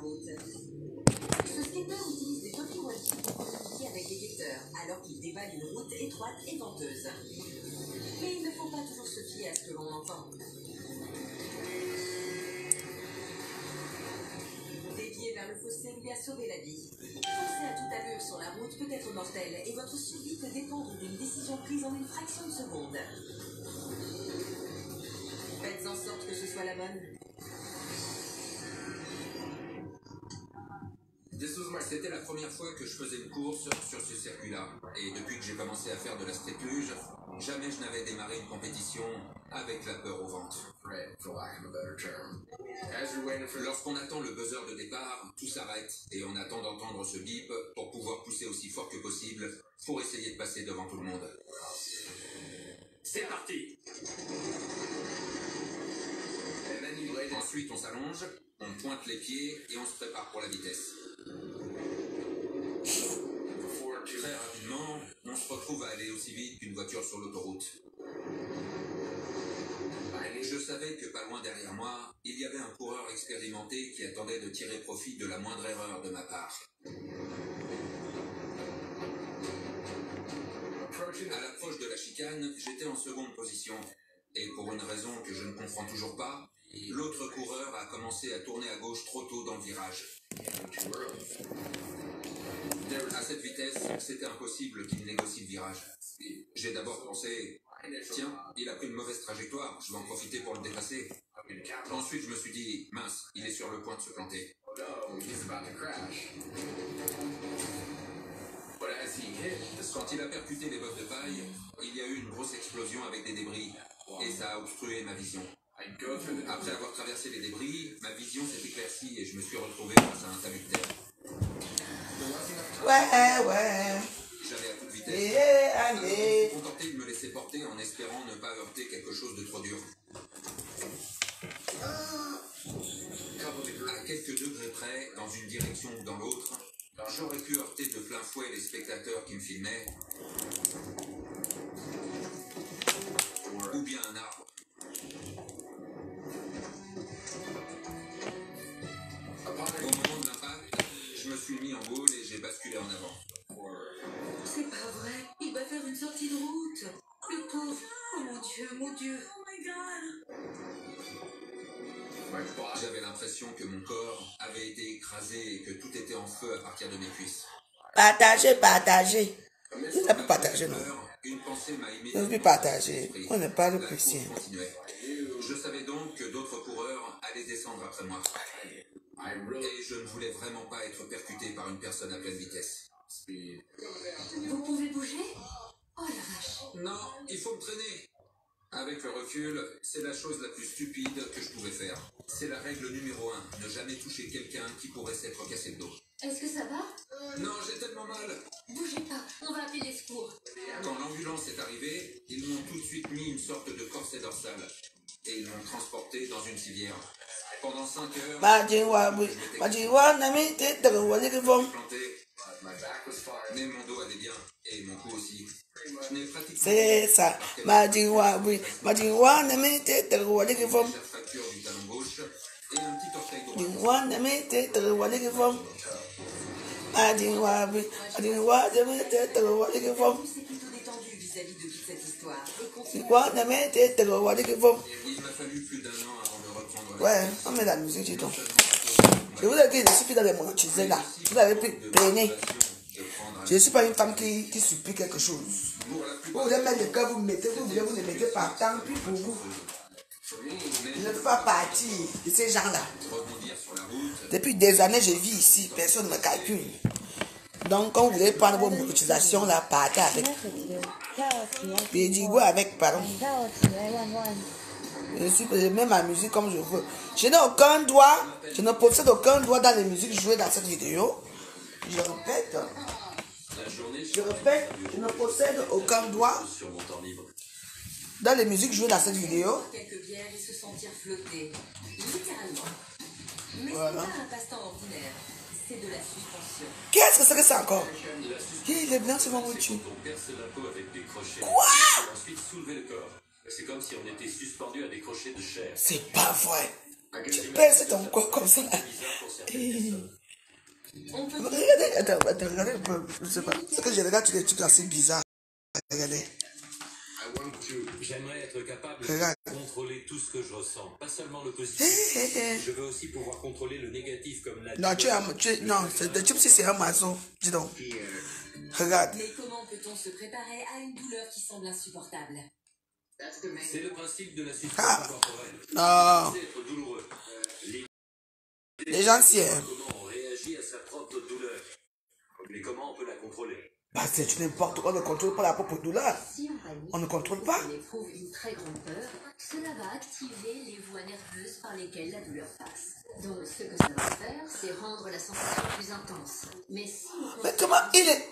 route. Ce skater utilise des talkie-walkies pour communiquer avec des guetteurs, alors qu'il dévale une route étroite et venteuse. Mais il ne faut pas toujours se fier à ce que l'on entend. Dévié vers le fossé lui a sauvé la vie. Foncer à toute allure sur la route peut être mortel et votre survie peut dépendre d'une décision prise en une fraction de seconde. Faites en sorte que ce soit la bonne. C'était la première fois que je faisais une course sur ce circuit-là. Et depuis que j'ai commencé à faire de la street luge, jamais je n'avais démarré une compétition avec la peur au ventre. Lorsqu'on attend le buzzer de départ, tout s'arrête et on attend d'entendre ce bip pour pouvoir pousser aussi fort que possible pour essayer de passer devant tout le monde. C'est parti Ensuite, on s'allonge, on pointe les pieds et on se prépare pour la vitesse. Très rapidement, on se retrouve à aller aussi vite qu'une voiture sur l'autoroute. Je savais que pas loin derrière moi, il y avait un coureur expérimenté qui attendait de tirer profit de la moindre erreur de ma part. À l'approche de la chicane, j'étais en seconde position. Et pour une raison que je ne comprends toujours pas, l'autre coureur a commencé à tourner à gauche trop tôt dans le virage. À cette vitesse, c'était impossible qu'il négocie le virage. J'ai d'abord pensé, tiens, il a pris une mauvaise trajectoire, je vais en profiter pour le dépasser. Ensuite, je me suis dit, mince, il est sur le point de se planter. Quand il a percuté les bottes de paille, il y a eu une grosse explosion avec des débris, et ça a obstrué ma vision. Après avoir traversé les débris, ma vision s'est éclaircie et je me suis retrouvé face à un talus de terre. Ouais, ouais. J'allais à toute vitesse. Me allez. suis contenté de me laisser porter en espérant ne pas heurter quelque chose de trop dur. À quelques degrés près, dans une direction ou dans l'autre, j'aurais pu heurter de plein fouet les spectateurs qui me filmaient, ou bien un arbre. Suis mis en boule et j'ai basculé en avant. C'est pas vrai. Il va faire une sortie de route. Le pauvre. Oh mon Dieu, mon Dieu. J'avais l'impression que mon corps avait été écrasé et que tout était en feu à partir de mes cuisses. Partagez, partagez. Vous n'avez pas partagé, non Peur, Une pensée m'a Vous immédiatement pouvez partager. traversé On n'est pas le continuait. Je savais donc que d'autres coureurs allaient descendre après moi. Et je ne voulais vraiment pas être percuté par une personne à pleine vitesse. Vous pouvez bouger? Oh la vache. Non, il faut me traîner. Avec le recul, c'est la chose la plus stupide que je pouvais faire. C'est la règle numéro un, ne jamais toucher quelqu'un qui pourrait s'être cassé le dos. Est-ce que ça va? Non, j'ai tellement mal. Bougez pas. On va appeler les secours. Quand l'ambulance est arrivée, ils m'ont tout de suite mis une sorte de corset dorsal. Et ils m'ont transporté dans une civière. Pendant 5 heures, Majinwa, oui. Majinwa, nami, te te wali ki fom. planté. Mais mon dos allait bien, et mon cou aussi. C'est ça. Oui. Nami, la fracture du talon gauche et un petit orteil droit. Nami, oui. Nami, plutôt détendu vis-à-vis de toute cette histoire. Et nami. Il m'a fallu plus d'un an Ouais, on met la musique, dis donc. Je vous ai dit, je suis dans les là. Vous avez peiné. Je ne suis pas une femme qui, qui supplie quelque chose. Vous voulez mettre le cœur, vous mettez, vous voulez, vous ne mettez pas. Tant pis pour vous. Ne fais pas partie de ces gens-là. Depuis des années, je vis ici. Personne ne me calcule. Donc, quand vous voulez prendre vos monétisations, là, partez avec. Pédigou avec, pardon. Je, suis, je mets ma musique comme je veux. Je n'ai aucun droit, je ne possède aucun droit dans les musiques jouées dans cette vidéo. Je répète. Je répète, je ne possède aucun droit dans les musiques jouées dans cette vidéo. Voilà. Qu'est-ce que c'est que ça encore? Il est bien c'est mon Quoi? Et. C'est comme si on était suspendu à des crochets de chair. C'est pas vrai. Tu pèses ton corps comme ça. On peut Regardez, attends, attends, regardez un peu. Je sais pas. C'est que je regarde tous les trucs assez bizarres. Regardez. J'aimerais être capable Regarde. de contrôler tout ce que je ressens. Pas seulement le positif. hé, hé. Je veux aussi pouvoir contrôler le négatif comme la Non, tu es un. Tu es, non, c'est- le type, si c'est un maçon. Dis donc. Regarde. Mais comment peut-on se préparer à une douleur qui semble insupportable? C'est le principe de la Ah. souffrance corporelle. Non. C'est être douloureux. L'idée, Les gens, si. c'est hein. Comment on réagit à sa propre douleur. Mais comment on peut la contrôler? Bah, c'est n'importe quoi. On ne contrôle pas la propre douleur. Si on ne contrôle pas. on éprouve une très grande peur, cela va activer les voies nerveuses par lesquelles la douleur passe. Donc ce que ça va faire, c'est rendre la sensation plus intense. Mais si on Mais comment il est.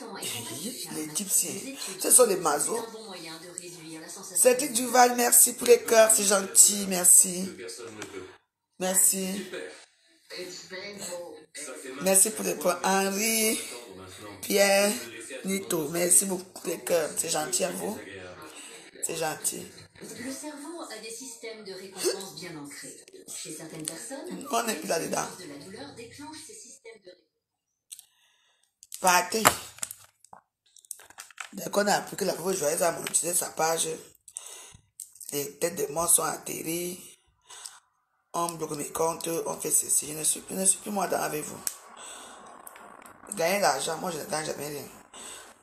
Les Egyptiens. Ce sont les masos. C'est un bon moyen de réduire la sensation. Cédric Duval, merci pour les cœurs. C'est gentil. Merci. Merci. Merci pour les points. Henri. Pierre, Nito. Merci beaucoup les cœurs. C'est gentil à vous. C'est gentil. Le cerveau a des systèmes de récompense bien ancrés. Chez certaines personnes, On n'est plus là-dedans. de la douleur déclenche ces systèmes de récompense. Partez. Dès qu'on a appris que la pauvre joyeuse a monétisé sa page, les têtes de morts sont atterries. On bloque mes comptes, on fait ceci. Je ne suis, je ne suis plus moi dans avec vous. Gagner de l'argent, moi je ne gagne jamais rien.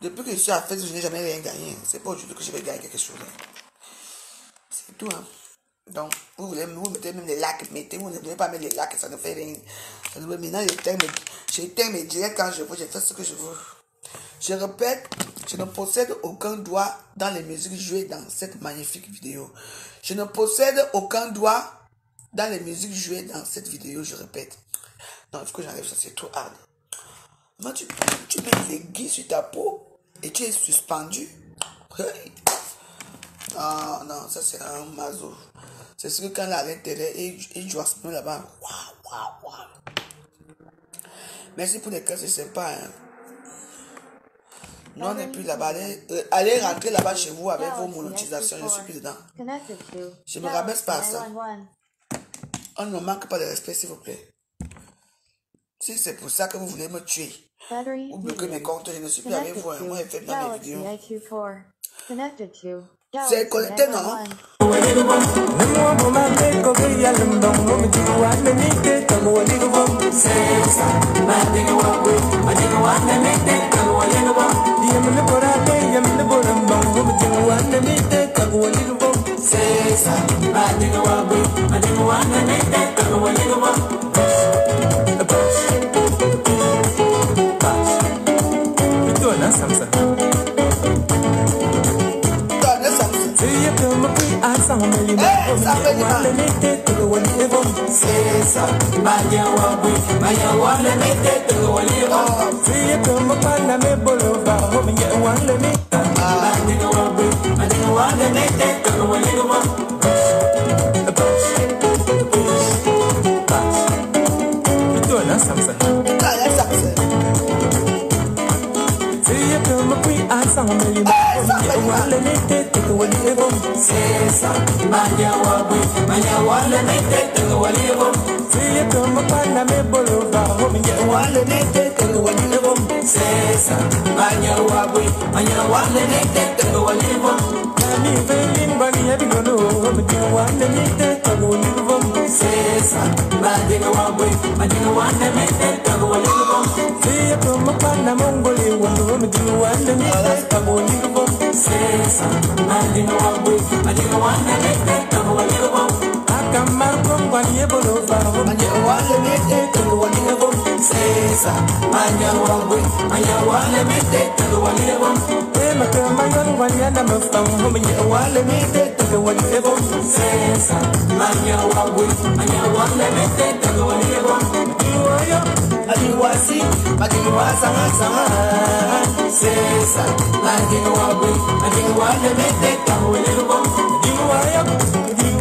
Depuis que je suis à fête, je n'ai jamais rien gagné. C'est pas aujourd'hui que je vais gagner quelque chose. C'est tout, hein. Donc, vous voulez, vous mettez même les lacs, mettez, vous ne voulez pas mettre les lacs, ça ne fait rien. Maintenant, j'éteins mes, mes directs quand je veux, je fais ce que je veux. Je répète, je ne possède aucun doigt dans les musiques jouées dans cette magnifique vidéo. Je ne possède aucun doigt dans les musiques jouées dans cette vidéo, je répète. Non, il faut que j'enlève ça, c'est trop hard. Moi, tu, tu mets guides sur ta peau et tu es suspendu. Ah non, ça c'est un mazo. C'est ce que quand là à l'intérieur, il, il joue à ce là-bas. Waouh, waouh, waouh. Merci pour les cas, c'est sympa. Hein. Non, on n'est plus là-bas. Allez, euh, allez rentrer là-bas chez vous avec vos monétisations. Je suis plus dedans. Je me rabaisse pas à ça. 911. On ne me manque pas de respect, s'il vous plaît. Si c'est pour ça que vous voulez me tuer, Battery ou bloquer mes comptes, je ne suis plus avec Connected vous. hein. Moi, je fais to. dans mes vidéos. IQ4. Connected to. dancer. you kama Manyawabwe, Manyawala, Nete, Tangualibum, Philip, Mapana, Mebolova, Manyawala, Nete, Tangualibum, Cesar, Manyawabwe, Manyawala, Nete, Tangualibum ni venin bani yadigono mti wande mi te tago ligvom sesa badinga wabwe badinga wande mi te tago ligvom fiye to mapana mongoli wando mti wande mi te tago ligvom sesa badinga wabwe badinga wande mi te tago ligvom akamar kongwan yebolo faro mti wande mi te tago ligvom pesa manyawangu manyawane mite tagawalebo emakema manyawanwaliana mafango manyawale mite tagawalebo pesa manyawangu manyawane mite tagawalebo iwoyo aliwasi bakiniwasangasanga sesa maginiwagwe maginiwane mite tagawalebo iwoyo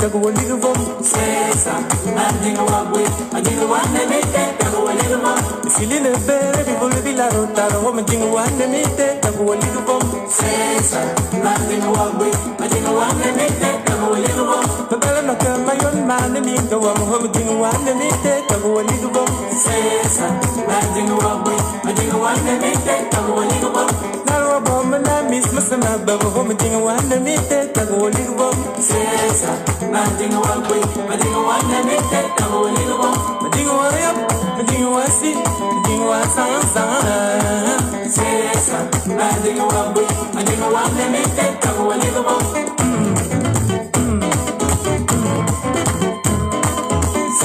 takuwa nigga bum sesa andinga wabwe andinga wane mite takuwa nigga bum silina bere bi bulu bi laro taro wo mandinga wane mite takuwa nigga bum sesa andinga wabwe andinga wane mite takuwa nigga bum babala makama yon mane minga wa mo mandinga wane mite takuwa nigga bum sesa andinga wabwe andinga wane mite takuwa nigga bum وبهم نامي اسم سما بابهم دين وانا ميتة تغولي الوم سيسا ما دين وابوي ما دين وانا ميتة تغولي الوم ما دين واريب ما دين واسي ما دين واسان سان سيسا ما دين وابوي ما دين وانا ميتة تغولي الوم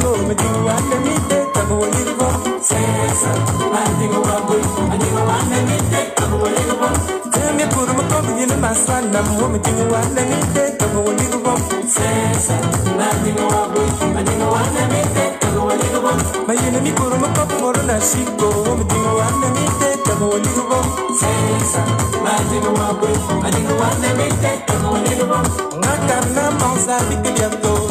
go, me do what let me take, I'm going to go. Say I'm going to I'm going to I'm going to I'm going to I'm going to I'm going to I'm going to I'm going to for an I'm going to I'm going to I'm going to I'm going to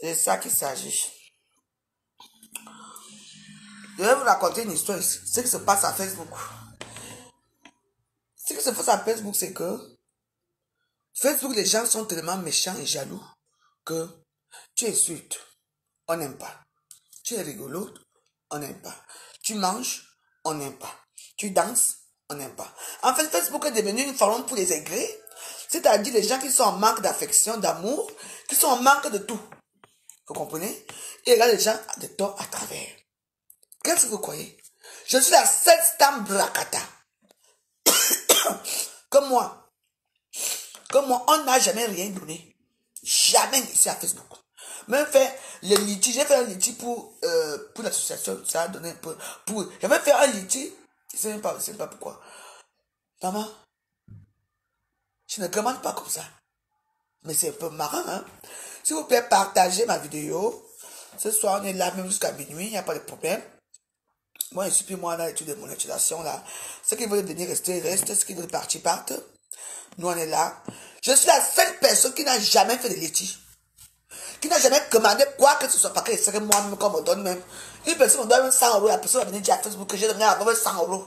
C'est ça qu'il s'agit. Je vais vous raconter une histoire. Ce qui se passe à Facebook. Ce qui se passe à Facebook, c'est que Facebook, les gens sont tellement méchants et jaloux que tu insultes, on n'aime pas. Tu es rigolo, on n'aime pas. Tu manges, on n'aime pas. Tu danses, n'aime pas. En fait, Facebook est devenu une forme pour les aigris, c'est-à-dire les gens qui sont en manque d'affection, d'amour, qui sont en manque de tout. Vous comprenez? Et là, les gens ont des torts à travers. Qu'est-ce que vous croyez? Je suis la seule stam bracata. Comme moi. Comme moi, on n'a jamais rien donné. Jamais ici à Facebook. Même fait le litige, j'ai fait un litige pour, euh, pour l'association, ça a donné un peu. Pour, j'avais fait un litige, je ne sais même pas, pas pourquoi. Maman, je ne commande pas comme ça. Mais c'est un peu marrant, hein. S'il vous plaît, partagez ma vidéo. Ce soir, on est là même jusqu'à minuit, il n'y a pas de problème. Moi, je suis plus moi dans l'étude de monétisation, là. Ceux qui veulent venir rester, restent. Ceux qui veulent partir, partent. Nous, on est là. Je suis la seule personne qui n'a jamais fait de litige. Qui n'a jamais commandé quoi que ce soit. Parce que c'est moi-même qu'on me donne même. Une personne me donne même 100 euros. La personne va venir dire à Facebook que j'ai donné à la veuve 100 euros.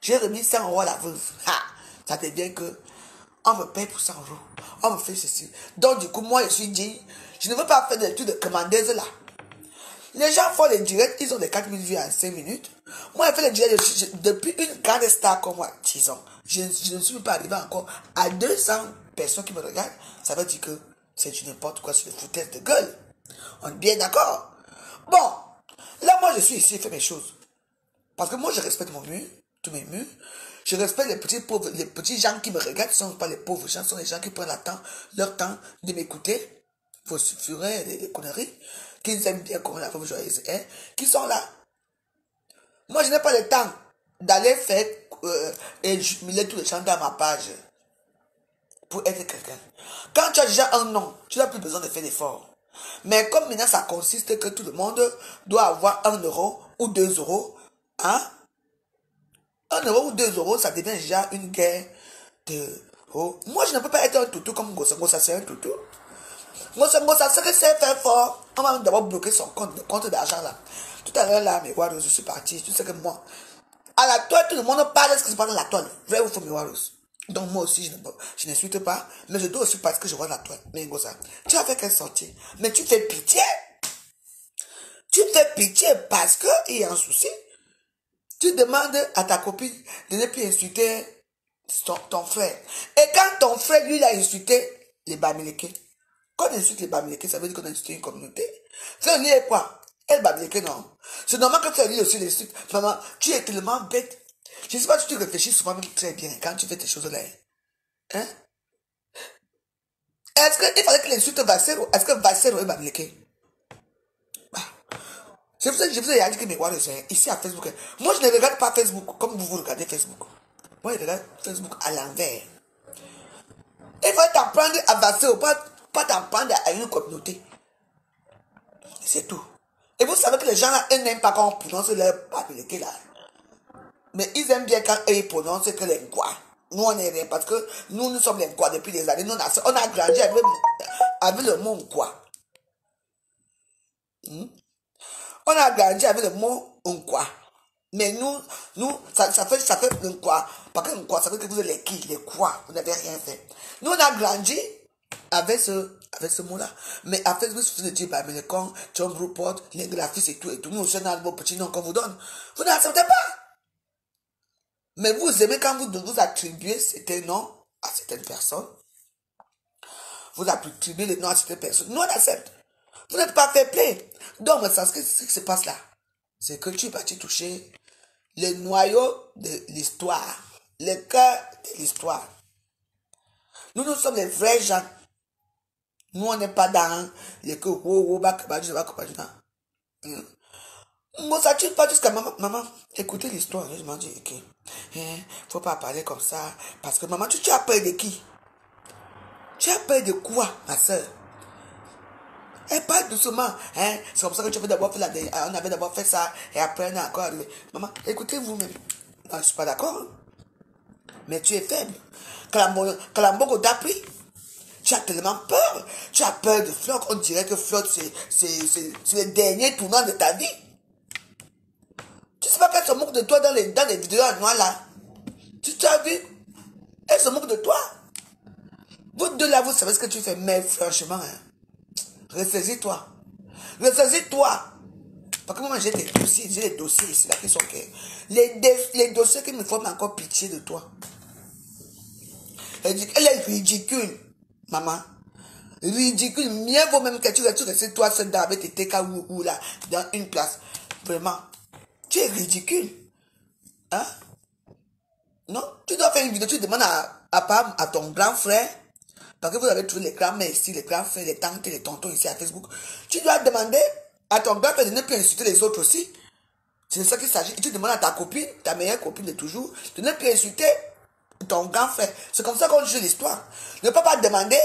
J'ai remis 100 euros à la veuve. Ha! Ça devient que on me paye pour 100 euros. On me fait ceci. Donc, du coup, moi, je suis dit, je ne veux pas faire de trucs de commandeuse là. Les gens font les directs, ils ont des 4000 vues en 5 minutes. Moi, je fais les directs depuis une grande star comme moi, disons. Je, je ne suis pas arrivé encore à 200 personnes qui me regardent. Ça veut dire que c'est du n'importe quoi, c'est une foutaise de gueule. On est bien d'accord. Bon, là, moi, je suis ici, je fais mes choses. Parce que moi, je respecte mon mur, tous mes murs. Je respecte les petits pauvres, les petits gens qui me regardent, ce ne sont pas les pauvres gens, ce sont les gens qui prennent leur temps de m'écouter, vos furets, les, conneries, qu'ils aiment bien comme la femme joyeuse est, qui sont là. Moi, je n'ai pas le temps d'aller faire euh, et jubiler tous les gens dans ma page être quelqu'un. Quand tu as déjà un nom, tu n'as plus besoin de faire d'efforts. Mais comme maintenant ça consiste que tout le monde doit avoir un euro ou deux euros, hein? Un euro ou deux euros, ça devient déjà une guerre de... Oh. Moi, je ne peux pas être un toutou comme Gossa. Gossa, c'est un toutou. Gossa, Gossa, ce que c'est faire fort, on va d'abord bloquer son compte, le compte d'argent là. Tout à l'heure là, mais voilà, je suis parti. Tu sais que moi, à la toile, tout le monde parle de ce qui se passe dans la toile. Vrai ou faux, mes. Donc moi aussi, je n'insulte pas, mais je dois aussi parce que je vois la toile. Mais tu as fait quelle sortie Mais tu fais pitié. Tu fais pitié parce que il y a un souci. Tu demandes à ta copine de ne plus insulter ton, ton frère. Et quand ton frère, lui, il a insulté les Bamileke, quand on insulte les Bamileke, ça veut dire qu'on a insulté une communauté. Frère, lui, est quoi? Elle Bamileke, non. C'est normal que frère, lui aussi l'insulte. Tu es tellement bête. Je ne sais pas tu réfléchis souvent très bien quand tu fais tes choses-là. Hein? Est-ce qu'il fallait qu'il insulte Vassero? Est-ce que Vassero est? Bah. Je vous ai, je vous ai dit que mes warriors, hein, ici à Facebook. hein. Moi, je ne regarde pas Facebook comme vous, vous regardez Facebook. Moi, je regarde Facebook à l'envers. Il faut t'apprendre à Vassero, pas, pas à une communauté. C'est tout. Et vous savez que les gens là, ils n'aiment pas quand on prononce leur papier là. Mais ils aiment bien quand eux ils prononcent que les quoi. Nous on est rien parce que nous nous sommes les quoi depuis des années. Nous on a, on a grandi avec, avec le mot quoi. Hmm? On a grandi avec le mot quoi. Mais nous, nous, ça, ça fait, ça fait quoi. Parce que quoi, ça dire que vous êtes les qui, les quoi. Vous n'avez rien fait. Nous on a grandi avec ce, avec ce mot-là. Mais à Facebook, suffit de dire, bah, mais les cons, John Brewport, les graphistes et tout, et tout. Nous, c'est un beau petit nom qu'on vous donne. Vous n'acceptez pas. Mais vous aimez quand vous vous attribuez certains noms à certaines personnes. Vous attribuez les noms à certaines personnes. Nous, on accepte. Vous n'êtes pas fait play. Donc, ça, ce qui se passe là, c'est que tu es parti toucher le noyau de l'histoire, le cœur de l'histoire. Nous, nous sommes les vrais gens. Nous, on n'est pas dans les que, pas jusqu'à maman. Maman, écoutez l'histoire. Je m'en dis, ok. Hein, faut pas parler comme ça. Parce que maman, tu, as peur de qui? Tu as peur de quoi, ma soeur? Eh, pas doucement. Hein? C'est comme ça que tu avais d'abord fait la, on avait d'abord fait ça et après on est encore. Maman, écoutez vous-même. Non, je suis pas d'accord. hein. Mais tu es faible. Kalambogo t'a pris. Tu as tellement peur. Tu as peur de Flock. On dirait que Flock, c'est le dernier tournant de ta vie. Tu sais pas qu'elle se moque de toi dans les, dans les vidéos à noir là? Tu t'as vu? Elle se moque de toi. Vous deux là, vous savez ce que tu fais. Mais franchement, hein, ressaisis-toi. Ressaisis-toi. Parce que moi, j'ai des dossiers, j'ai des dossiers ici là qui sont. Les, les dossiers qui me font encore pitié de toi. Elle est ridicule, maman. Ridicule. Mieux vaut même que tu restes toi seul dans avec tes TK ou là, dans une place. Vraiment. Tu es ridicule. Hein? Non? Tu dois faire une vidéo, tu demandes à, à, à ton grand frère, parce que vous avez trouvé les grands-mères ici, les grands frères, les tantes les tontons ici à Facebook. Tu dois demander à ton grand frère de ne plus insulter les autres aussi. C'est de ça qu'il s'agit. Tu demandes à ta copine, ta meilleure copine de toujours, de ne plus insulter ton grand frère. C'est comme ça qu'on joue l'histoire. Ne peut pas demander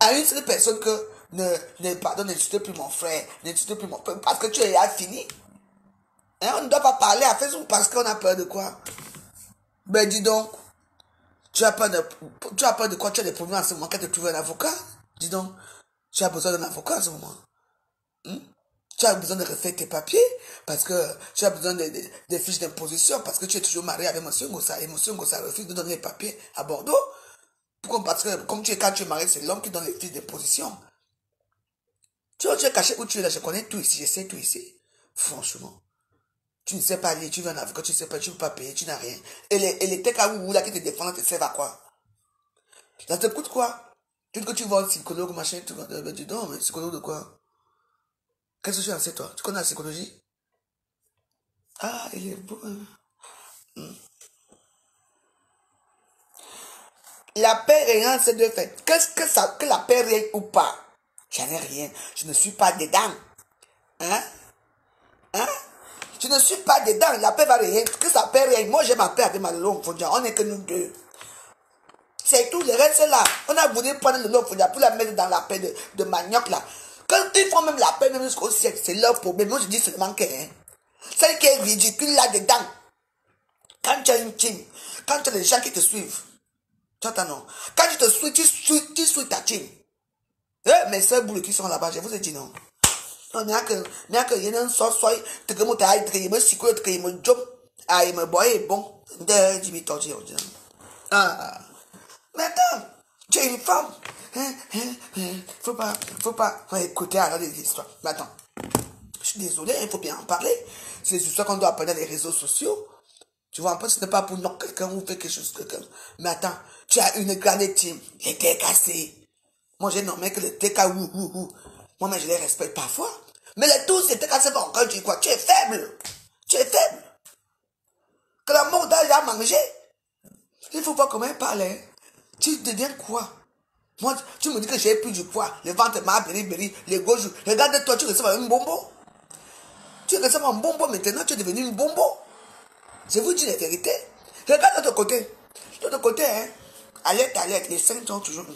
à une seule personne que ne, ne pardon, n'insulte plus mon frère, n'insulte plus mon frère, parce que tu es fini. Hein, on ne doit pas parler à Facebook parce qu'on a peur de quoi? Ben dis donc, tu as peur de, tu as peur de quoi? Tu as des problèmes en ce moment quand tu trouves un avocat? Dis donc, tu as besoin d'un avocat en ce moment. Hmm? Tu as besoin de refaire tes papiers parce que tu as besoin de, de- des fiches d'imposition parce que tu es toujours marié avec M. Ngossa et M. Ngossa refuse de donner les papiers à Bordeaux. Pourquoi? Parce que comme tu es, quand tu es marié, c'est l'homme qui donne les fiches d'imposition. Tu vois, tu es caché où tu es là, je connais tout ici, je sais tout ici. Franchement. Tu ne sais pas lire, tu veux un avocat, tu ne sais pas, tu ne veux pas payer, tu n'as rien. Et les, et les là qui te défendent te servent à quoi Ça te coûte quoi? Tu dis que tu vois un psychologue, machin, tu vas dis donc, mais psychologue de quoi? Qu'est-ce que tu en sais toi? Tu connais la psychologie? Ah, il est beau. hein. Hmm. La paix réelle, c'est deux faits. Qu'est-ce que ça, que la paix réelle ou pas J'en ai rien. Je ne suis pas dedans. Hein? Hein? Je ne suis pas dedans. La paix va rien. Que ça paix rien. Moi, j'ai ma paix avec ma longue. On n'est que nous deux. C'est tout. Le reste, c'est là. On a voulu prendre le longue pour la mettre dans la paix de, de manioc, là. Quand ils font même la paix, même jusqu'au siècle, c'est leur problème. Moi, je dis seulement que, hein, celle qui est ridicule là-dedans, quand tu as une team, quand tu as des gens qui te suivent, tu entends non Quand tu te suis, tu suis, tu suis ta team. Eh, mes soeurs boules qui sont là-bas, je vous ai dit non. Non, mais que, mais que y a un sort, soit, te que moi, t'as été, me sikolo, te que me job, ah, il me boy, bon, de, Jimmy Torji, on dit. Ah. Attends, tu es une femme. Hein, hein, hein, faut pas, faut pas, écouter alors des histoires. Mais attends. Je suis désolé, il faut bien en parler. C'est des histoires qu'on doit apprendre les réseaux sociaux. Tu vois, en plus, ce n'est pas pour knock quelqu'un ou faire quelque chose quelqu'un. Attends, tu as une grande team, les cassées. Moi, j'ai nommé que les têtes ou ou ou. Moi, mais je les respecte parfois. Mais les tous, c'est têtes cassées encore, tu dis quoi? Tu es faible. Tu es faible. Que la mort a mangé. Il faut pas comment il parle. hein. Tu deviens quoi? Moi, tu me dis que j'ai plus du poids. Le ventre m'a béri, les gauches. Regarde-toi, tu ressembles à un bonbon. Tu ressembles à un bonbon maintenant, tu es devenu un bonbon. Je vous dis la vérité. Regarde de l'autre côté. De l'autre côté, hein. Alerte, alerte. Les seins sont toujours.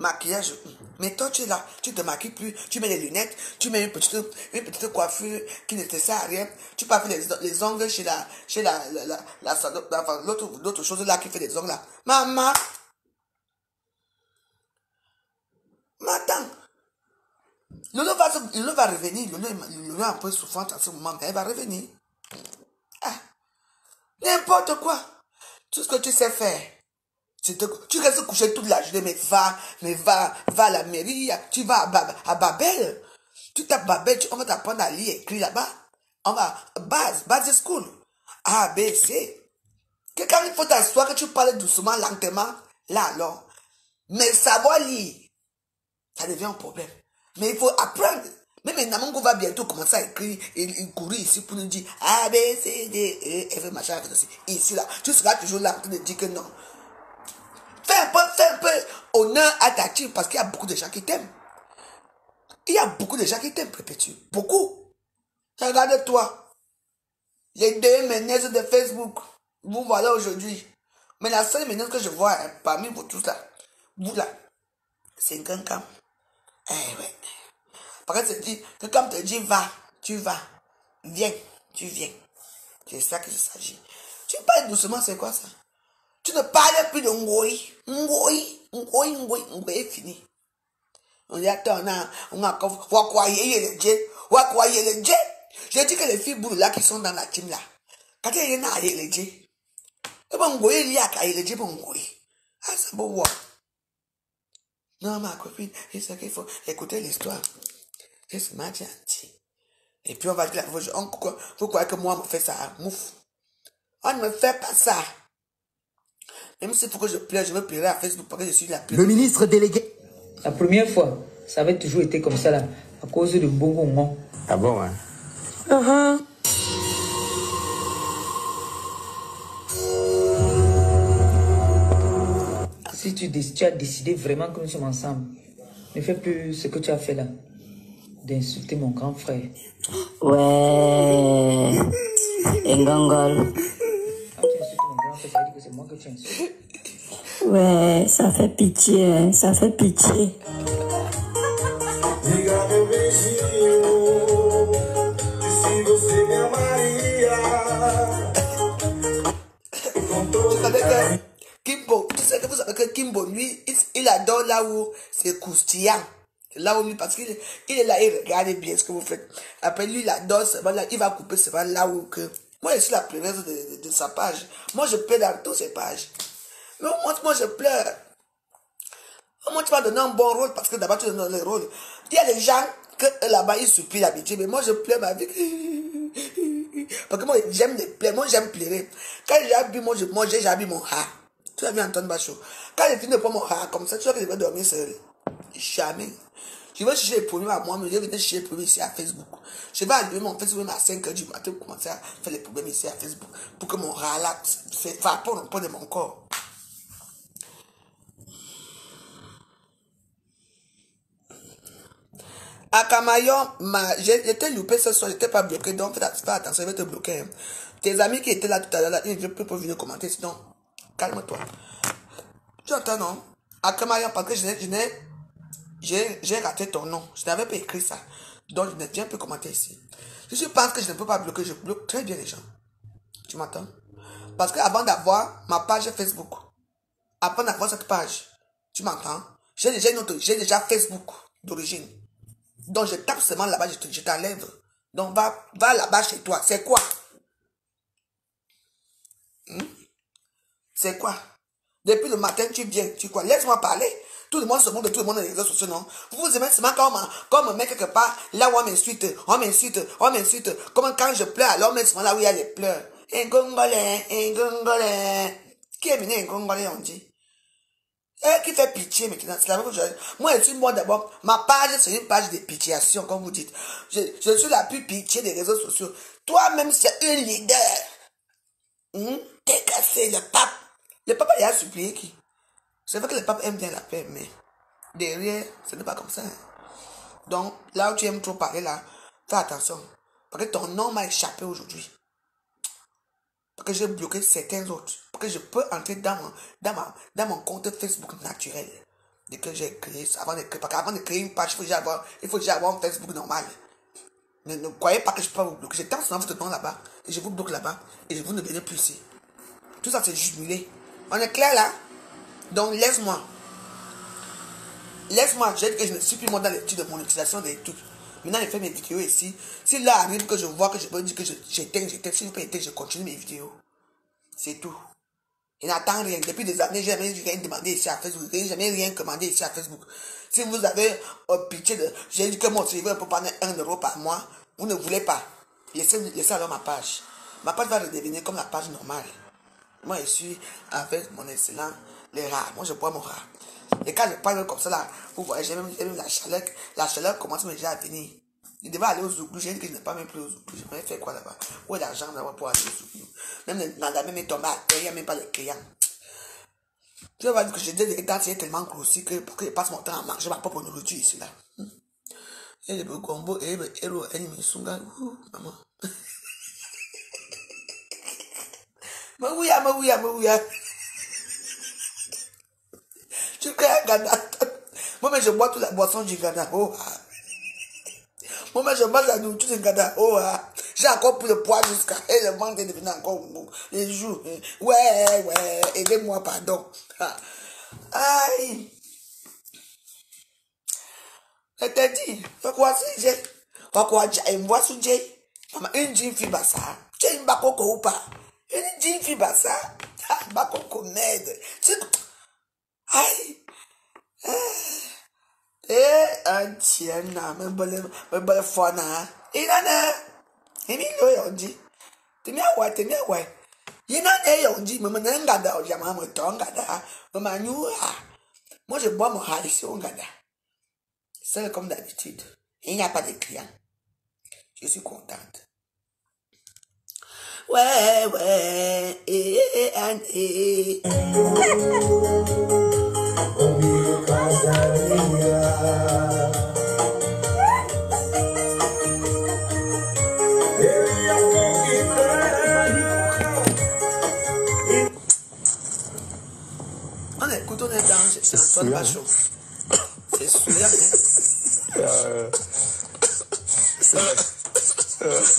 Maquillage. Mais toi, tu es là. Tu te maquilles plus. Tu mets les lunettes. Tu mets une petite, une petite coiffure qui ne te sert à rien. Tu peux faire les, les ongles chez la, chez la, la, la, la- la- l'autre, l'autre chose là qui fait des ongles là. Maman. Mais attends. Lolo va, Lolo va revenir. Lolo, Lolo est un peu souffrante en ce moment, mais elle va revenir. Ah. N'importe quoi. Tout ce que tu sais faire. Tu, te- tu restes couché toute la journée, mais va, va, va à la mairie, tu vas à, Ba- à Babel. Tu tapes Babel, on va t'apprendre à lire écrire là-bas. On va, base, base school. A, B, C. Que quand il faut t'asseoir, que tu parles doucement, lentement, là alors. Mais savoir lire, ça devient un problème. Mais il faut apprendre. Mais mon gars va bientôt commencer à écrire et, et courir ici pour nous dire A, B, C, D, E, F, machin, F. Ici, là. Tu seras toujours là train de dire que non. Fais un peu, fais un peu honneur à ta team parce qu'il y a beaucoup de gens qui t'aiment. Il y a beaucoup de gens qui t'aiment, Perpétue. Beaucoup. Regarde-toi. Les deux menaces de Facebook. Vous voilà aujourd'hui. Mais la seule menace que je vois hein, parmi vous tous là, vous là, c'est un cancam. Eh ouais. Parce que dit que comme te dit va, tu vas. Viens, tu viens. C'est ça qu'il s'agit. Tu parles doucement, c'est quoi ça? Plus de Ngoï. Ngoï, Ngoï, Ngoï, Ngoï est fini. On dit, attends, on a, on croyer les djés. On va croyer les djés. J'ai dit que les filles boules là qui sont dans la team là. Quand il y en a les djés. Et bon, Ngoï, il y a qu'à les djés pour Ngoï. Ah, c'est beau, voir. Non, ma copine, c'est ça qu'il faut écouter l'histoire. C'est ce. Et puis on va dire, vous, vous croyez que moi, on me fait ça, mouf. On ne me fait pas ça. Même s'il faut que je pleure, je vais pleurer à Facebook parce que je suis la plus. Le ministre délégué. La première fois, ça avait toujours été comme ça là, à cause de Bongo Ngo. Ah bon, hein? Si tu, tu as décidé vraiment que nous sommes ensemble, ne fais plus ce que tu as fait là, d'insulter mon grand frère. Ouais. Engongol. Ouais, ça fait pitié, hein, ça fait pitié. Kimbo, tu sais que vous savez que Kimbo, lui, il, adore là où c'est croustillant. Là où lui, parce qu'il il est là, il regarde bien ce que vous faites. Après, lui, il adore, c'est là, il va couper, c'est là où que. Moi, je suis la première de, de, sa page. Moi, je pleure dans toutes ses pages. Mais moi, moi je pleure. Moi, tu vas donner un bon rôle parce que d'abord, tu donnes le rôle. Il y a des gens que là-bas, ils supplient l'habitude, mais moi, je pleure ma vie. Parce que moi, j'aime les. Moi, j'aime pleurer. Quand j'ai habillé, moi, je, j'ai habillé mon ha. Tu as vu Antoine Bachot. Quand j'ai fini de prendre mon ha, comme ça, tu vois que je vais dormir seul. Jamais. Je vais chercher les problèmes à moi, mais je vais venir chercher les problèmes ici à Facebook. Je vais allumer mon Facebook à 5 h du matin pour commencer à faire les problèmes ici à Facebook. Pour que mon là, fait pas pour de mon corps. À Camaillon, j'étais loupé ce soir, j'étais pas bloqué, donc fais attention, je vais te bloquer. hein. Tes amis qui étaient là tout à l'heure, ils ne peuvent pas venir commenter, sinon, calme-toi. Tu entends, non? À Camaillon, parce que je n'ai, j'ai, raté ton nom. Je n'avais pas écrit ça. Donc, je viens plus commenter ici. Si je pense que je ne peux pas bloquer, je bloque très bien les gens. Tu m'entends? Parce que avant d'avoir ma page Facebook, avant d'avoir cette page, tu m'entends? J'ai déjà déjà Facebook d'origine. Donc je tape seulement là-bas, je t'enlève. Donc va, va là-bas chez toi. C'est quoi? Hmm? C'est quoi? Depuis le matin, tu viens. Tu quoi? Laisse-moi parler. Tout le monde se montre tout le monde dans les réseaux sociaux, non? Vous vous aimez seulement quand on, me- met quelque part, là où on m'insulte, on m'insulte, on m'insulte. Comme quand je pleure, alors on met là où il y a les pleurs. Un gongolais. Qui est venu un gongolais, on dit? Eh, qui fait pitié maintenant? C'est la même chose. Moi, je suis moi d'abord. Ma page, c'est une page de pitiation, comme vous dites. Je, je suis la plus pitié des réseaux sociaux. Toi-même, c'est un leader. Hum? T'es cassé, le pape. Le pape, il a supplié qui? C'est vrai que le pape aime bien la paix, mais derrière, ce n'est pas comme ça. Donc, là où tu aimes trop parler, là, fais attention. Parce que ton nom m'a échappé aujourd'hui. Parce que j'ai bloqué certains autres. Parce que je peux entrer dans mon, dans ma, dans mon compte Facebook naturel. Dès que j'ai créé avant de créer, parce qu'avant de créer une page, il faut déjà avoir, un Facebook normal. Ne, ne croyez pas que je peux vous bloquer. J'ai tant souvent votre nom là-bas, et je vous bloque là-bas, et je vous ne venez plus ici. Tout ça, c'est jumelé. On est clair là? Donc, laisse-moi. Laisse-moi, j'ai dit que je ne suis plus dans l'étude de mon utilisation des trucs. Maintenant, je fais mes vidéos ici. Si là arrive que je vois que je peux dire que j'éteins, j'éteins, si je peux éteindre, je continue mes vidéos. C'est tout. Je n'attends rien. Depuis des années, j'ai jamais rien demandé ici à Facebook. Je n'ai jamais rien commandé ici à Facebook. Si vous avez euh, pitié de. J'ai dit que mon serveur peut prendre 1 euro par mois. Vous ne voulez pas. Laissez, laissez alors ma page. Ma page va redevenir comme la page normale. Moi, je suis avec mon excellent, rats. Moi, je bois mon rat. Et quand je parle comme ça, là, vous voyez, j'ai même, même la chaleur. La chaleur commence déjà à venir. Je devais aller au Zouglou. J'ai dit que je n'ai pas même plus au Zouglou. Je vais faire quoi là-bas? Où est l'argent là-bas pour aller au Zouglou Même le madame est tombé à il n'y a même pas de clients. Je vais dire que j'ai des dents c'est tellement grossi que, parce que je passe mon temps à manger ma propre nourriture ici là. Hmm? Et le gombo et le héros ennemi sunga. Ouh, maman. Crées un Ghana. Moi-même, je bois toute la boisson du Ghana. Oh, ah. Moi-même, je mange la nourriture du Ghana. Oh, ah. J'ai encore pris le poids jusqu'à. Et le ventre est devenu encore. Les jours. hein. Ouais, ouais. Aidez-moi, pardon. Ah. Aïe. Je t'ai dit. Fais quoi, c'est j'ai. Fais quoi, j'ai voix sous j'ai. Maman, une jean fille bassa. Tu es une bakoko ou pas? Une jean fille bassa. Ah, bakoko merde. Ah. Eh, un tien, na, me bole, me bole fona. Ina na. Emi lo yonji. Temi awa, temi awa. Ina ne yonji, me me ngada, o jama me to ngada. Me ma nyu ha. Moi, je bois mon ha ici au ngada. C'est comme d'habitude. Il n'y a pas de clients. Je suis contente. Ouais, ouais, eh, eh, eh, eh. On est dans, c'est Antoine Bachot. C'est souillard, hein.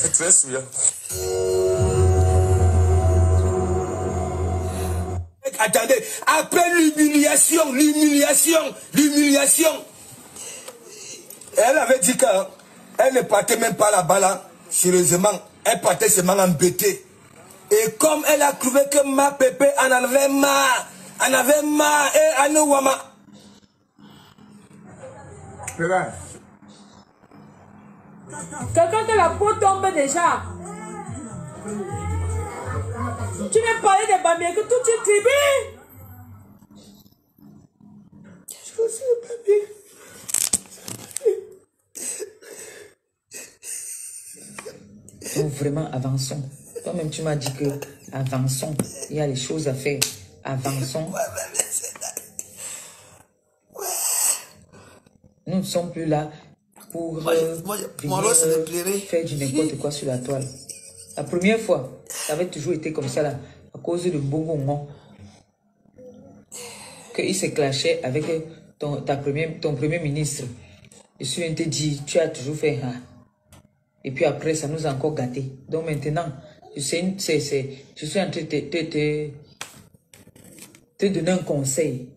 C'est très. Attendez, après l'humiliation, l'humiliation, l'humiliation, elle avait dit qu'elle ne partait même pas là-bas là, sérieusement, elle partait seulement embêtée. Et comme elle a trouvé que ma pépé en avait marre, en avait marre, et Anouama. Quelqu'un que la peau tombe déjà. Tu viens parler de Bamien que toute une tribu. Je aussi le papier. Donc vraiment, avançons. Toi-même, tu m'as dit que avançons. Il y a les choses à faire. Avançons. Nous ne sommes plus là pour Moi, je- euh, moi, venir, c'est faire du n'importe quoi sur la toile. La première fois, ça avait toujours été comme ça là, à cause de Bongongon. Qu'il se clashait avec ton, ta premier, ton premier ministre. Je suis venu te dire, tu as toujours fait hein. Et puis après, ça nous a encore gâtés. Donc maintenant, je, sais, suis en train de te, donner un conseil.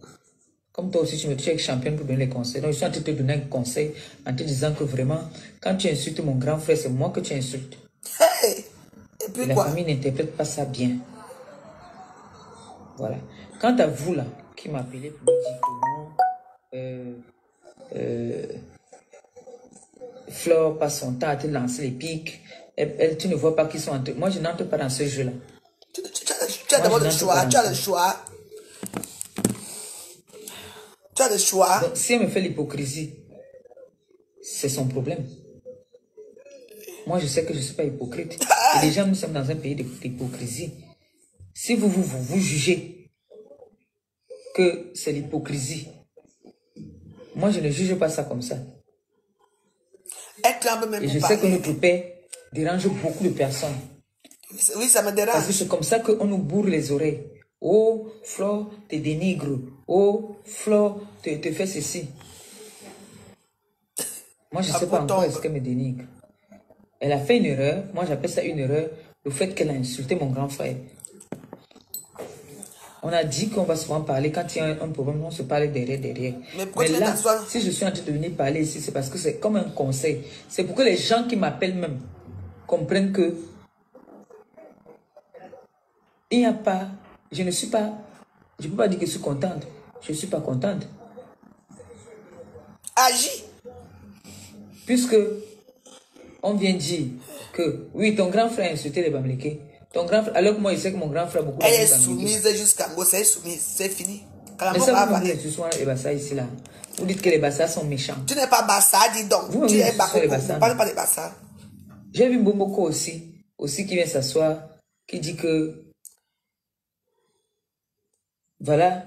Comme toi aussi, tu me es championne pour donner les conseils. Donc, je suis en train de te donner un conseil en te disant que vraiment, quand tu insultes mon grand frère, c'est moi que tu insultes. Et puis Et la quoi? famille n'interprète pas ça bien. Voilà. Quant à vous, là, qui m'appelez pour me dire que non, euh, euh, Flore passe son temps à te lancer les pics. Elle, elle- tu ne vois pas qu'ils sont entre. Moi, je n'entre pas dans ce jeu-là. Tu, tu- tu as, tu as Moi, d'abord le choix. Tu as le choix. Tu as le choix. Donc, si elle me fait l'hypocrisie, c'est son problème. Moi, je sais que je ne suis pas hypocrite. Et déjà, nous sommes dans un pays d'hypocrisie. Si vous vous, vous, vous jugez que c'est l'hypocrisie, moi, je ne juge pas ça comme ça. Et je sais que notre paix dérange beaucoup de personnes. Oui, ça me Parce que dérange. c'est comme ça qu'on nous bourre les oreilles. Oh, Flo, te dénigre. Oh, Flo, te, te fait ceci. Moi, je ne sais pas encore est-ce qu'elle me dénigre. Elle a fait une erreur. Moi, j'appelle ça une erreur. Le fait qu'elle a insulté mon grand frère. On a dit qu'on va souvent parler. Quand il y a un, problème, on se parle derrière, derrière. Mais pourquoi là, si je suis en train de venir parler ici, c'est parce que c'est comme un conseil. C'est pour que les gens qui m'appellent même comprennent que il n'y a pas, je ne suis pas, je ne peux pas dire que je suis contente. Je ne suis pas contente. Agis. Puisque on vient dire que oui, ton grand frère a insulté les Bamlékés. Ton grand frère, alors que moi, je sais que mon grand frère a beaucoup Elle est soumise jusqu'à Ngosse. Elle est soumise. C'est fini. Mais ça, vous dites souvent les Bassa ici, là. Vous dites que les Bassa sont méchants. Tu n'es pas Bassa, dis donc. Vous tu es ce. Bassa. Ne parle pas des Bassa. J'ai vu Mbomoko aussi, aussi qui vient s'asseoir, qui dit que voilà,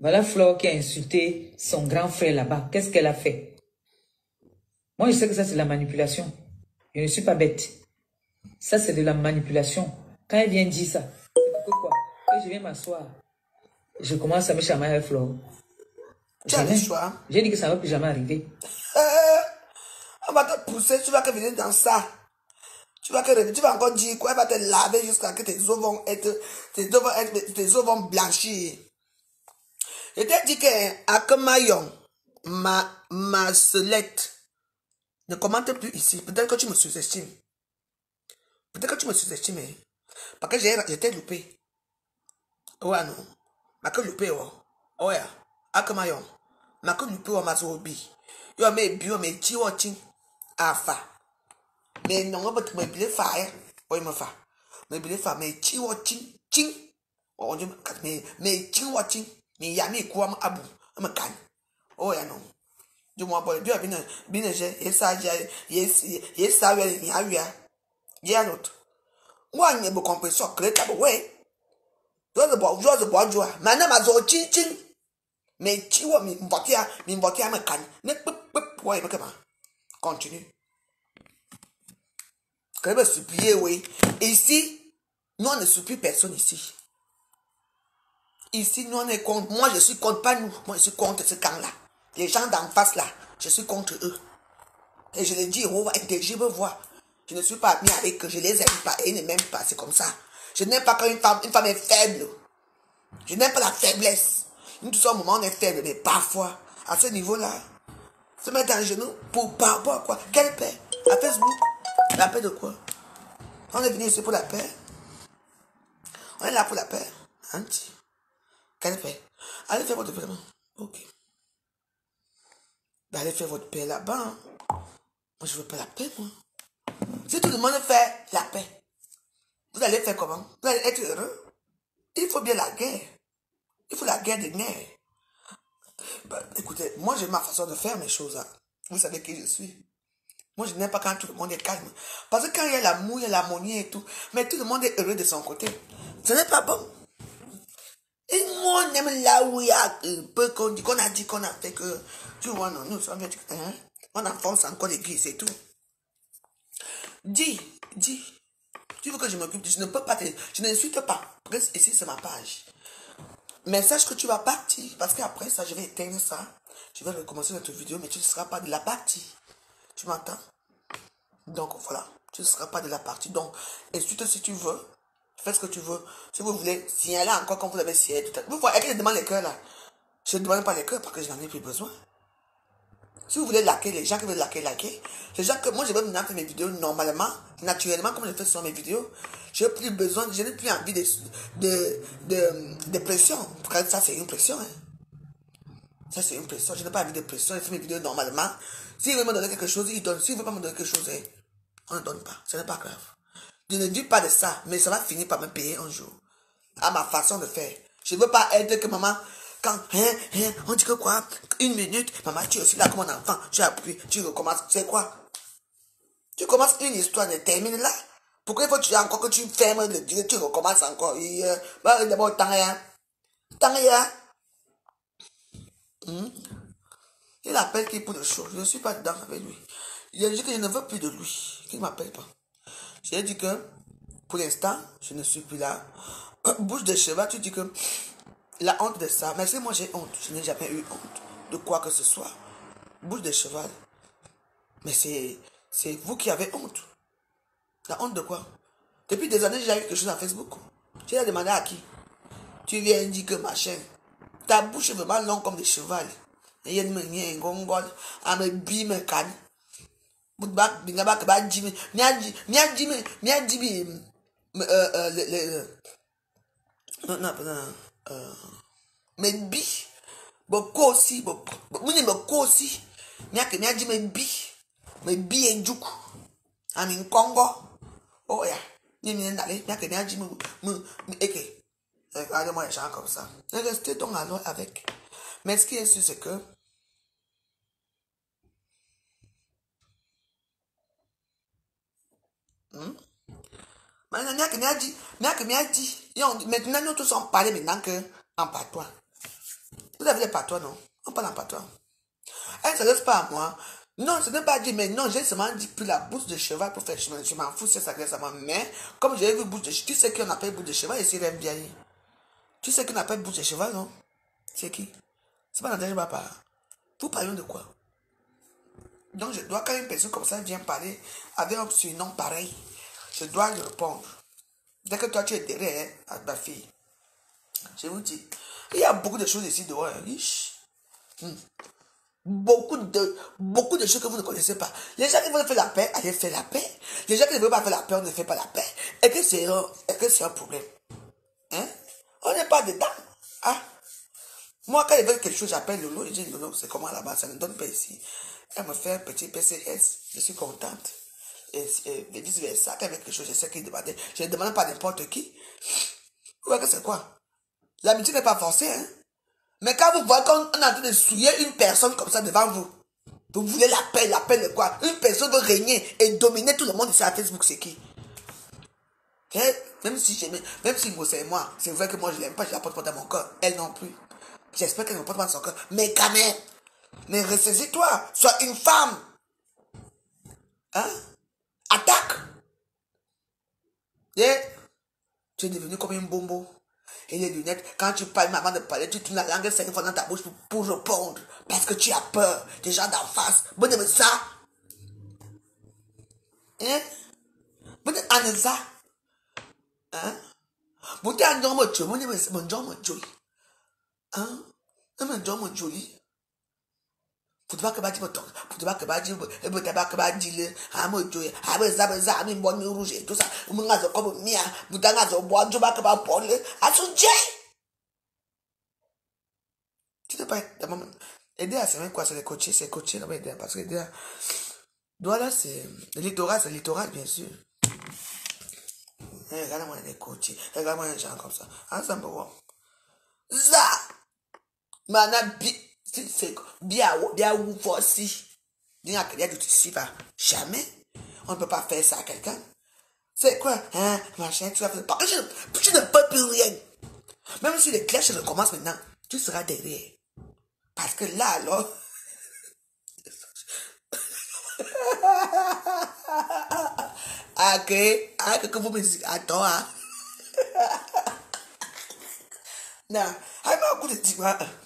voilà Flore qui a insulté son grand frère là-bas. Qu'est-ce qu'elle a fait? Moi, je sais que ça, c'est de la manipulation. Je ne suis pas bête. Ça, c'est de la manipulation. Quand elle vient dire ça, c'est pour que quoi? Que je viens m'asseoir. Je commence à me chamailler avec Flore. Tu as Jamais. choix. J'ai dit que ça ne va plus jamais arriver. Euh, on va te pousser, tu vas que venir dans ça. Tu vas, que, tu vas encore dire quoi, elle va te laver jusqu'à ce que tes os vont être, tes os vont, être, tes os vont blanchir. Je t'ai dit que Akemayon, ma, ma selette, ne commente plus ici. Peut-être que tu me sous-estimes. Peut-être que tu me sous-estimes. hein. Parce que j'ai, j'étais loupé. Ouais, non. Ma que loupé, oh? Oh, yeah. Akemayon. Ma que loupé, oh, ma zobi. Yo, me bio, me chi, oh, ching. Afa. Mais non, on me bile fa, hein. Oui, me fa. Me bile fa, me chi, oh, ching, ching. Oh, je me, me ching, oh, ching. Me ya, me kwa, me abu. Me kan. Oh, yeah, non. M'en bol. Bio, bine, bine, je, yesa, je, yes, yesa, we, ni awia. Yeah, not. Moi, n'y a pas compris ça, que t'as ouais. Joze bo, joze bo, joa. Maintenant, ma zo, ching, ching. Mais tu vois, mi mbokia, mi mbokia me kan. Ne pip pip, ouais, mais comment? Continue. Que me supplier, oui. Ici, nous, on ne supplie personne ici. Ici, nous, on est contre. Moi, je suis contre, pas nous. Moi, je suis contre ce camp-là. Les gens d'en face, là, je suis contre eux. Et je le dis, on va intelligible voix. Je ne suis pas ami avec eux, je les aime pas, et ils ne m'aiment pas, c'est comme ça. Je n'aime pas quand une femme, une femme est faible. Je n'aime pas la faiblesse. Nous tous, au moment, on est faible, mais parfois, à ce niveau-là, se mettre à genoux pour par rapport quoi? Quelle paix? À Facebook La paix de quoi? On est venu ici pour la paix. On est là pour la paix. Anti. Quelle paix? Allez faire votre là-bas. Ok. Allez faire votre paix là-bas. hein. Moi, je veux pas la paix, moi. Si tout le monde fait la paix, vous allez faire comment? Vous allez être heureux Il faut bien la guerre. Il faut la guerre des nerfs. Ben, écoutez, moi j'ai ma façon de faire mes choses. hein. Vous savez qui je suis. Moi je n'aime pas quand tout le monde est calme. Parce que quand il y a l'amour, il y a l'harmonie et tout, mais tout le monde est heureux de son côté. Ce n'est pas bon. Et moi on aime là où il y a peu qu'on a dit, qu'on a fait que, tu vois, non, nous sommes, hein, on enfonce encore l'église et tout. Dis, dis. Tu veux que je m'occupe Je ne peux pas te... Je n'insulte pas. Que ici, c'est ma page. Mais sache que tu vas partir. Parce qu'après ça, je vais éteindre ça. Je vais recommencer notre vidéo, mais tu ne seras pas de la partie. Tu m'entends? Donc voilà. Tu ne seras pas de la partie. Donc, insulte si tu veux. Fais ce que tu veux. Si vous voulez signaler encore comme vous avez signalé tout à l'heure. Vous voyez je demande les cœurs là. Je ne demande pas les cœurs parce que je n'en ai plus besoin. Si vous voulez liker, les gens qui veulent liker, liker. Les gens que moi je vais venir faire mes vidéos normalement, naturellement, comme je fais sur mes vidéos. Je n'ai plus besoin, je n'ai plus envie de, de, de, pression. Parce que ça, c'est une pression. Hein. Ça, c'est une pression. Je n'ai pas envie de pression. Il fait mes vidéos normalement. S'il veut me donner quelque chose, il donne. S'il ne veut pas me donner quelque chose, hein, on ne donne pas. Ce n'est pas grave. Je ne dis pas de ça, mais ça va finir par me payer un jour. À ma façon de faire. Je ne veux pas être que maman, quand, hein, hein, on dit que quoi, une minute, maman, tu es aussi là comme un enfant, tu appuies, tu recommences, c'est quoi? Tu commences une histoire, elle termine là. Pourquoi il faut que tu encore que tu fermes le Dieu, tu recommences encore? Euh, bah, d'abord, tant rien. Tant rien. Hmm? Il appelle qui pour le show. Je ne suis pas dedans avec lui. Il a dit que je ne veux plus de lui. Qu'il ne m'appelle pas. J'ai dit que pour l'instant, je ne suis plus là. Bouche de cheval, tu dis que la honte de ça. Mais c'est moi j'ai honte. Je n'ai jamais eu honte de quoi que ce soit. Bouche de cheval. Mais c'est, c'est vous qui avez honte. La honte de quoi? Depuis des années, j'ai eu quelque chose à Facebook. Tu as demandé à qui? Tu viens dire que machin. Ta bouche est vraiment longue comme des chevals. Et il y a une me bime can. Boudbak, bingabak, ba jimmy. Mia jimmy, mia jimmy. Euh, euh, le, le, non, non, non, euh, mais bi, beaucoup aussi, beaucoup, muni beaucoup aussi, mia que mia jimmy bi, mais bi et juk. Amin Congo. Oh ya, ni mi n'allez, mia que mia jimmy, me, ok. Regardez-moi les comme ça. Restez donc avec. Mais ce qui est sûr, c'est que Hmm? Maintenant, nous tous sommes parlé maintenant que en patois. Vous avez les patois, non? On parle en patois. Elle ne s'adresse pas à moi. Non, ce n'est pas dit, mais non, j'ai seulement dit plus la bouche de cheval pour faire chemin. Je m'en fous si ça s'adresse à moi. Mais, comme j'ai vu bouche de cheval, tu sais qu'on appelle bouche de cheval ici, bien. Tu sais qu'on appelle bouche de cheval, non? C'est qui? C'est pas Nathalie Papa. Vous parlez de quoi? Donc, je dois, quand une personne comme ça vient parler avec un surnom pareil, je dois lui répondre. Dès que toi, tu es derrière ma fille, je vous dis, il y a beaucoup de choses ici dehors. hein. Hmm. Beaucoup de, beaucoup de choses que vous ne connaissez pas. Les gens qui veulent faire la paix, allez faire la paix. Les gens qui ne veulent pas faire la paix, on ne fait pas la paix. Et que c'est un, un problème? Hein? On n'est pas dedans. Ah. Moi, quand ils veulent quelque chose, j'appelle Lolo. Je dis Lolo, c'est comment là-bas, ça ne donne pas ici. Elle me fait un petit PCS. Je suis contente. Et, et, et vice versa. Quand quelque chose, je sais qu'il demandait. Je ne demande pas n'importe qui. Vous voyez que c'est quoi? L'amitié n'est pas forcée, hein? Mais quand vous voyez qu'on est en train de souiller une personne comme ça devant vous, vous voulez la paix, la paix de quoi? Une personne veut régner et dominer tout le monde ici à Facebook, c'est qui? Eh, Même si j'aimais, même si vous c'est moi, c'est vrai que moi je l'aime pas, je la porte pas dans mon cœur. Elle non plus. J'espère qu'elle ne porte pas dans son cœur. Mais quand même, mais ressaisis-toi, sois une femme. Hein Attaque. Eh, Tu es devenu comme un bombo. Et les lunettes, quand tu parles, avant de parler, tu tournes la langue cinq fois dans ta bouche pour, pour répondre. Parce que tu as peur des gens d'en face. Bon, de ça. Hein? Bon, de ça. Hein? Bon, tu as un homme joli. Bon, de mon homme joli. Hein? Mon homme joli. Pour pas que tu me toques, pour pas ah, ah, mais ça, mais bon, rouge tout ça. Tu pas à quoi, c'est c'est coacher, parce que c'est, littoral, c'est littoral, bien sûr. Eh, Regarde-moi les regarde-moi les gens comme ça, c'est bien bien ou voici bien qu'il y a du ici pas. Jamais. On ne peut pas faire ça à quelqu'un. C'est quoi hein machin tu vas faire tu ne peux plus rien. Même si les clèches recommencent maintenant tu seras derrière. Parce que là alors ah que ah que vous me dites attends hein. Non.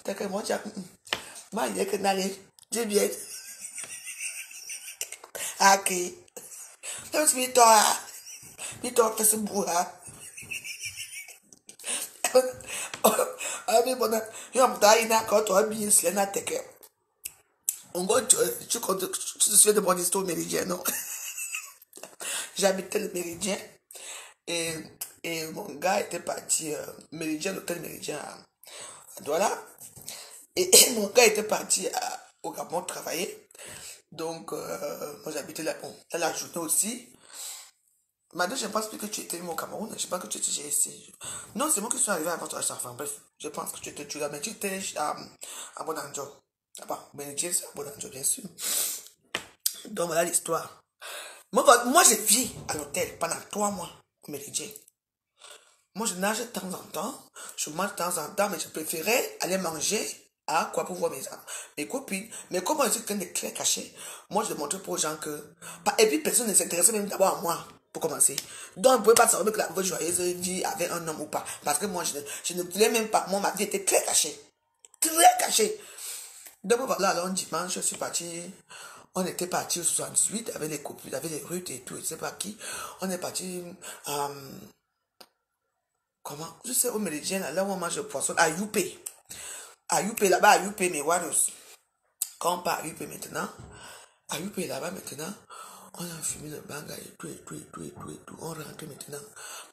De que moi tu as ma yẹ kí náà débi ẹ lọ́wọ́ sí mi tọ́ tọ́ ha tọ́ bí te souviens de histoire au non j'habitais le méridien et et mon gars était parti euh, méridien l'hôtel méridien à. Douala Et, et mon gars était parti à- au Gabon travailler. Donc, euh, moi j'habitais là, bon, là, la journée aussi. Madame, je ne pense plus que tu étais au Cameroun. Je pense que tu étais ici. Non, c'est moi qui suis arrivé avant toi. Enfin, bref, je pense que tu étais là, mais tu étais à, à Bonanjo. Là-bas, Benedict, c'est à Bonanjo, bien sûr. Donc, voilà l'histoire. Moi, moi, je vis à l'hôtel pendant trois mois au Méridien. Moi, je nage de temps en temps, je mange de temps en temps, mais je préférais aller manger à quoi pour voir mes, mes copines. Mais comme moi, je suis quelqu'un de très caché, moi, je montrais pour aux gens que. Et puis, personne ne s'intéressait même d'abord à moi, pour commencer. Donc, on ne pouvait pas savoir que la votre joyeuse vie avait un homme ou pas. Parce que moi, je ne, je ne voulais même pas. Moi, ma vie était très cachée. Très cachée. Donc, voilà, alors, dimanche, je suis parti. On était parti au 68 avec les copines, avec les rutes et tout, je sais pas qui. On est parti. euh, comment? Je sais, au Méridien, là où on mange le poisson, à Youpé. À là-bas, à Youpé, mes Warriors. Quand on part à maintenant, à là-bas, maintenant, on a fumé le banga et tout, et tout, et tout, et tout, et tout. On rentre maintenant.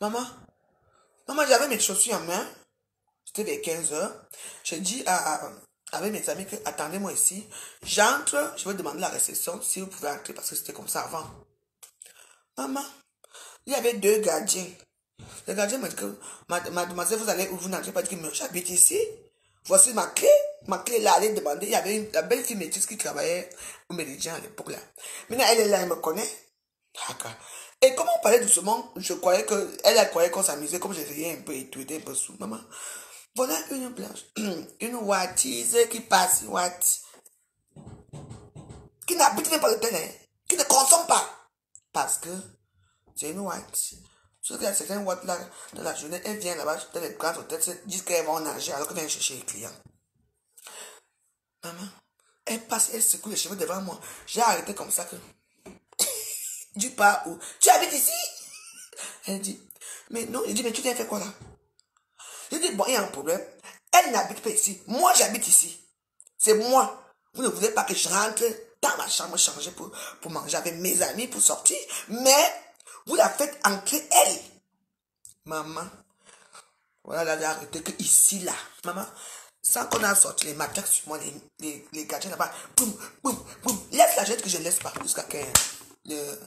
Maman, maman, j'avais mes chaussures en main. C'était vers 15 heures. J'ai dit à, avec mes amis que attendez-moi ici. J'entre, je vais demander la réception si vous pouvez entrer parce que c'était comme ça avant. Maman, il y avait deux gardiens. Le gardien m'a dit que, "Mad- mademoiselle, vous allez où vous n'entrez pas, dit que mais j'habite ici. Voici ma clé. Ma clé là, allez demander. Il y avait la belle fille métisse qui travaillait au Méridien à l'époque là. Maintenant, elle est là, elle me connaît. Et comme on parlait doucement, je croyais que, elle, elle croyait qu'on s'amusait, comme riais un peu et tout, était un peu sous. Maman, voilà une blanche, une wattise qui passe, watt, qui n'habite même pas le terrain, qui ne consomme pas. Parce que c'est une watt. Sauf a certaines watts là, dans la journée, elle vient là-bas, dans les grands hôtels, se disent qu'elles vont nager alors qu'elle vient chercher les clients. Maman, elle passe, elle secoue les cheveux devant moi. J'ai arrêté comme ça que. du pas où Tu habites ici? Elle dit, mais non, il dit, mais tu viens faire quoi là? Je dis, bon, il y a un problème. Elle n'habite pas ici. Moi, j'habite ici. C'est moi. Vous ne voulez pas que je rentre dans ma chambre changer pour, pour manger avec mes amis, pour sortir. Mais vous la faites entrer elle. Maman. Voilà, là, arrêté que ici, là. Maman, sans qu'on a sorti les matraques sur moi, les, les, les gardiens là-bas, boum, boum, boum. Laisse la jette que je laisse pas jusqu'à que le,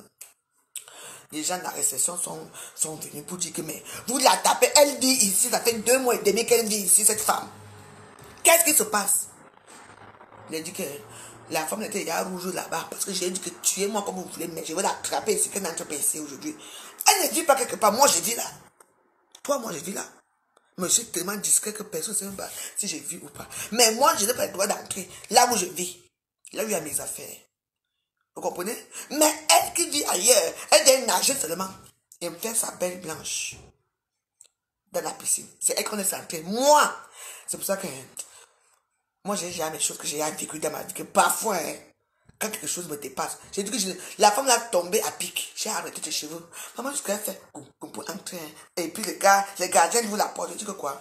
les gens de la réception sont, sont venus pour dire que, mais vous la tapez, elle dit ici, ça fait deux mois et demi qu'elle vit ici, cette femme. Qu'est-ce qui se passe? Il a dit que la femme était déjà rouge là-bas parce que j'ai dit que tuez-moi comme vous voulez, mais je vais l'attraper ici, qu'elle n'entre ici aujourd'hui. Elle ne dit pas quelque part, moi je dis là. Toi, moi je dis là? Mais je suis tellement discret que personne ne sait même pas si j'ai vu ou pas. Mais moi, je n'ai pas le droit d'entrer là où je vis. Là où il y a mes affaires. Vous comprenez? Mais elle qui vit ailleurs, elle vient nager seulement. Et me faire sa belle blanche. Dans la piscine. C'est elle qu'on est entré. Moi, c'est pour ça que moi, j'ai jamais des choses que j'ai vécu dans ma vie. Que parfois, hein, quand quelque chose me dépasse, j'ai dit que la femme l'a tombée à pic. J'ai arrêté tes cheveux. Maman, jusqu'à fait coum, coum, pour entrer. hein. Et puis, les gars, les gardiens vous la portent. Je dis que quoi?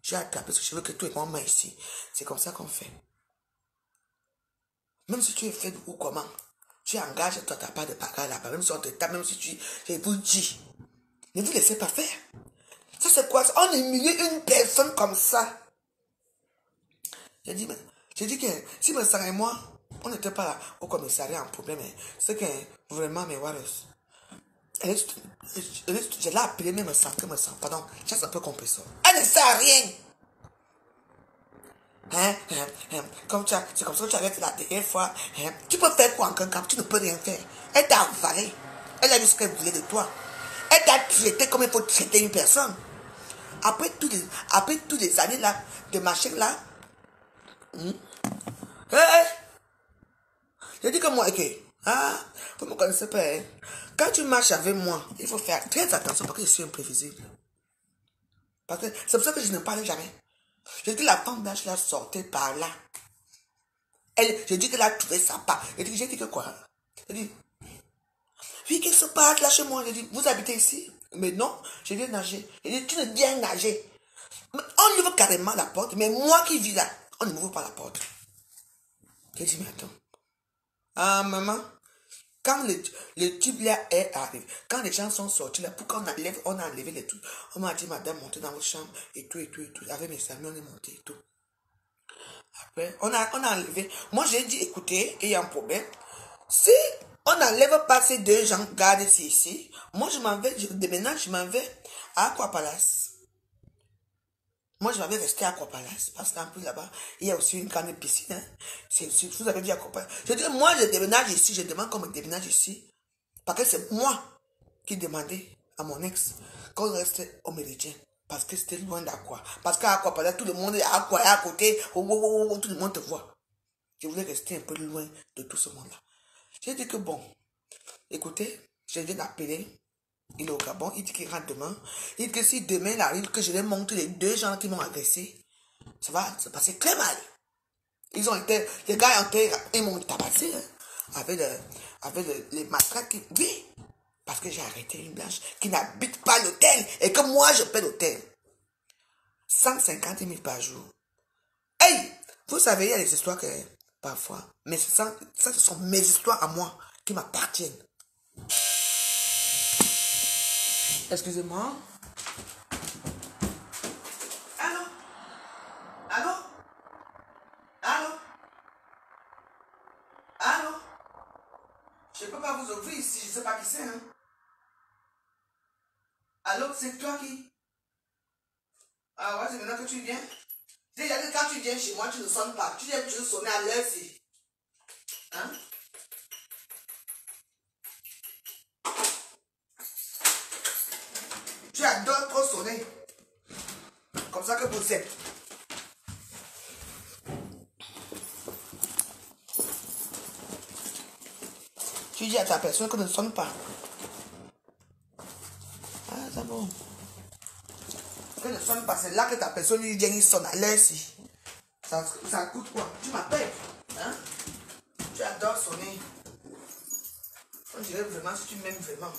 J'ai attrapé ce cheveu que tout est main ici. C'est comme ça qu'on fait. Même si tu es fait ou comment, tu engages toi ta part de bagarre là-bas. Même si on te tape, même si tu. Je vous dis, ne vous laissez pas faire. Ça, c'est quoi? On humilie une personne comme ça. J'ai dit, j'ai dit que si me Sarah et moi, on n'était pas là au commissariat en problème, c'est que vraiment, mes Warriors, je l'ai appelée, mais elle me sent que me sent, pardon, c'est un peu compris ça. Elle ne sait à rien. Hein, hein, hein, comme tu c'est comme ça que tu avais fait la dernière fois. Hein. Tu peux faire quoi en quelqu'un Tu ne peux rien faire? Elle t'a avalé. Elle a vu ce qu'elle voulait de toi. Elle t'a traité comme il faut traiter une personne. Après tous les, après tous les années là, de machin là? Hey! J'ai dit que moi, ok. Ah, vous me connaissez pas. hein. Quand tu marches avec moi, il faut faire très attention parce que je suis imprévisible. Parce que c'est pour ça que je ne parle jamais. J'ai dit la femme blanche là sortait par là. Elle, j'ai dit qu'elle a trouvé sa part. J'ai dit, j'ai dit que quoi? J'ai dit, oui, qu'est-ce qui se passe là chez moi? J'ai dit, vous habitez ici? Mais non, je viens nager. J'ai dit, tu ne viens nager. Mais on ouvre carrément la porte, mais moi qui vis là, on ne m'ouvre pas la porte. J'ai dit, mais attends. Ah, maman, quand le, le tube là est arrivé, quand les gens sont sortis là, pour qu'on enlève, on a enlevé les trucs, on m'a dit, madame, montez dans votre chambre, et tout, et tout, et tout. Avec mes amis, on est monté et tout. Après, on a, on a enlevé. Moi, j'ai dit, écoutez, il y a un problème. Si on n'enlève pas ces deux gens, garde ici, moi, je m'en vais, je déménage, je m'en vais à Aqua Palace? Moi, je m'avais resté à Palace. Parce qu'en plus, là-bas, il y a aussi une grande piscine. Hein. Vous avez vu Aqua Palace. Je dis, moi, je déménage ici, je demande qu'on me déménage ici. Parce que c'est moi qui demandais à mon ex qu'on reste au Méridien. Parce que c'était loin d'Aqua. Parce qu'à Aqua tout le monde est à Aqua, à côté. Tout le monde te voit. Je voulais rester un peu loin de tout ce monde-là. J'ai dit que bon, écoutez, je viens d'appeler. Il est au Gabon, il dit qu'il rentre demain. Il dit que si demain il arrive, que je vais montrer les deux gens qui m'ont agressé, ça va se passer très mal. Ils ont été, les gars ont été, ils m'ont tabassé, hein, avec, avec le- les matraques. qui- Oui, parce que j'ai arrêté une blanche qui n'habite pas l'hôtel et que moi je paie l'hôtel. 150 000 par jour. Hey, vous savez, il y a des histoires que, parfois, mais ça, ça, ce sont mes histoires à moi qui m'appartiennent. Excusez-moi. Allô? Allô? Allô? Allô? Je ne peux pas vous ouvrir ici, je ne sais pas qui c'est. Hein? Allô, c'est toi qui? Ah ouais, c'est maintenant que tu viens? Déjà que quand tu viens chez moi, tu ne sonnes pas. Tu viens toujours sonner à l'heure ci. Hein? Adores trop sonner. Comme ça que vous êtes. Tu dis à ta personne que ne sonne pas. Ah, c'est bon. Que ne sonne pas, c'est là que ta personne lui vient, il sonne ci. Ça, ça coûte quoi? Tu m'appelles. Hein? Tu adores sonner. On dirait vraiment si tu m'aimes vraiment.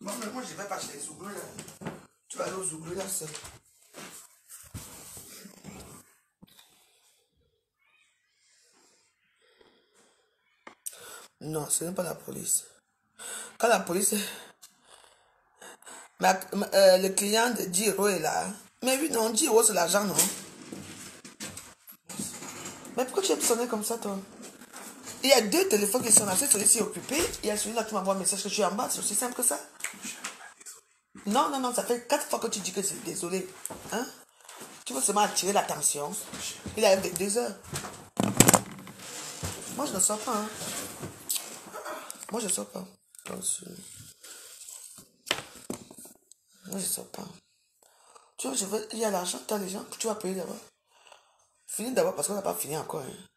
Moi, mais moi, je ne vais pas chez les Zouglous, là. Tu vas aller aux Zouglous, là, seul. Non, ce n'est pas la police. Quand la police... Ma- euh, le client de Giro est là. Mais oui, non, Giro, c'est l'argent, non? Mais pourquoi tu as sonné comme ça, toi? Il y a deux téléphones qui sont là. Celui-ci est occupé. Il y a celui-là qui m'envoie un message que je suis en bas. C'est aussi simple que ça. Non, non, non, ça fait quatre fois que tu dis que c'est désolé. Hein? Tu veux seulement attirer l'attention. Il arrive de deux heures. Moi, je ne sors pas. Hein. Moi, je sors pas. Moi, je sors pas. Tu vois, je veux... il y a l'argent, tu as les gens que tu vas payer d'abord. Finis d'abord parce qu'on n'a pas fini encore. Hein.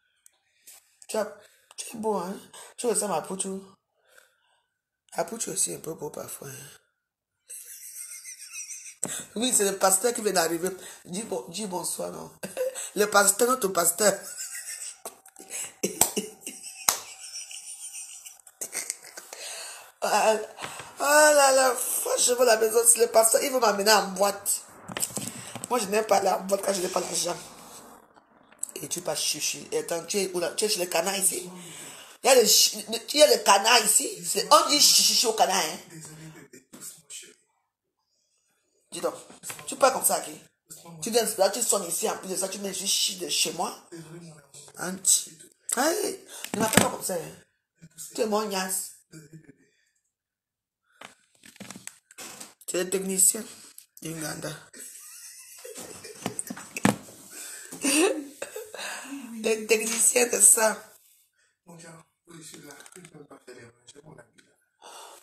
Tu, as... tu es beau, hein? Tu ressembles à Poutou. À Poutou aussi un peu beau parfois. hein. Oui, c'est le pasteur qui vient d'arriver. Dis, bon, dis bonsoir, non. Le pasteur, notre pasteur. Ah ah là là, franchement, la maison, c'est le pasteur, il veut m'amener en boîte. Moi, je n'aime pas la boîte quand je n'ai pas l'argent. Et tu passes chuchu. Et attends, tu es où là? Tu es chez le canard ici? Il y a le, il y a canard ici? C'est- On dit chuchu au canard, hein? Dis donc, tu parles comme ça, qui Tu viens là, tu sonnes ici, en plus de ça, tu viens juste de chez moi. Anti. Hey, ne m'appelle pas comme ça, hein. Tu es mon niasse. Le technicien d'Uganda. Le technicien de ça.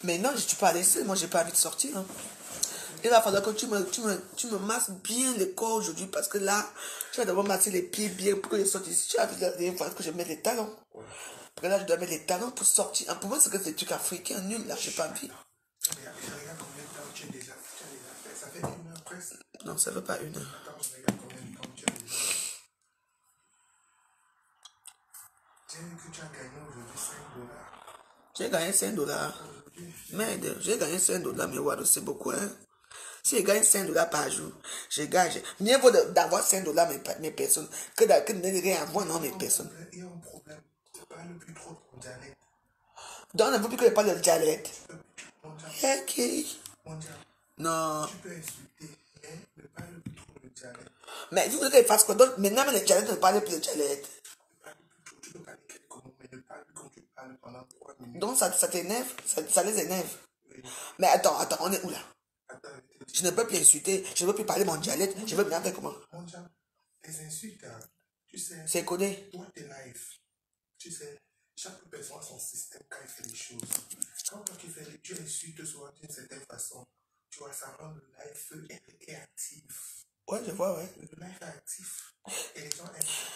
Mais non, je ne suis pas allée seule. Moi, j'ai pas envie de sortir. hein. Il va falloir que tu me, tu me, tu me masses bien le corps aujourd'hui parce que là, tu vas d'abord masser les pieds bien pour que je sorte ici. Tu as vu la dernière fois que je mette les talons. Parce que là, je dois mettre les talons pour sortir. Pour moi, c'est que c'est des trucs africains nuls. Là, j'ai pas envie. Non, ça ne veut pas une heure. J'ai gagné 5 dollars. Merde, j'ai gagné 5 dollars, mais ouais, c'est beaucoup. Hein? Si je gagne 5 dollars par jour, je gagne. Mieux vaut d'avoir 5 dollars mes, mes personnes que de, ne rien avoir non mes personnes. Veut plus que je parle de dialecte? Ok. Non. Tu peux insulter, mais vous voulez fasse quoi d'autre? Maintenant, mais le dialecte ne parle plus le dialecte. Tu peux parler quelques mots, mais ne parle plus comme tu parles pendant trois minutes. Donc ça, t'énerve? Ça, les énerve? Mais attends, attends, on est où là? Je ne peux plus insulter, je ne peux plus parler mon dialecte, je veux bien faire comment? Mon les insultes, tu sais, C'est codé. toi t'es live. Tu sais, chaque personne a son système quand il fait les choses. Quand toi tu fais, tu insultes souvent d'une certaine façon, tu vois, ça rend le live est, actif. Ouais, je vois, ouais. Le live est actif. Et les gens aiment ça.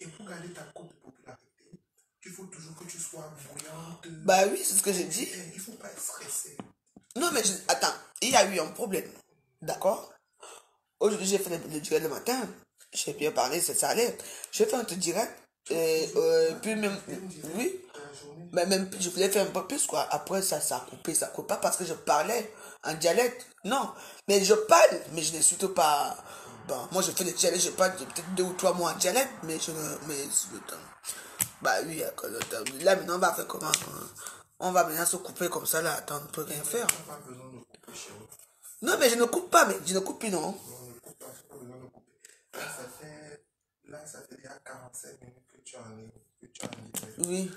Et pour garder ta cote de popularité, il faut toujours que tu sois bouillante. Bah oui, c'est ce que j'ai dit. Et Il faut pas être stressé. Non, mais je- attends, il y a eu un problème. D'accord? Aujourd'hui, j'ai fait le, direct le matin. J'ai bien parlé, c'est ça allait. J'ai fait un truc direct. Et euh, puis même, oui. Mais même, je voulais faire un peu plus, quoi. Après, ça, ça a coupé, ça coupe pas parce que je parlais en dialecte. Non. Mais je parle, mais je n'insulte pas. Bon, moi, je fais le dialecte, je parle de peut-être deux ou trois mots en dialecte, mais je ne, mais le temps. Bah oui, d'accord, le temps. Là, maintenant, on va faire comment hein? On va maintenant se couper comme ça, là. Attends, on ne peut rien faire. Non, mais je ne coupe pas, mais je ne coupe plus, non. Non, ne coupe pas, c'est pas besoin de couper. Là, ça fait, là, ça fait déjà 45 minutes que tu es en ligne. Que tu es en ligne. Oui.